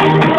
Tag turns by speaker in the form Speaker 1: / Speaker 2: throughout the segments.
Speaker 1: Winna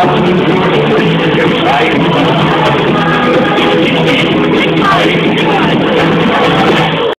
Speaker 2: Worten, im Schweigen.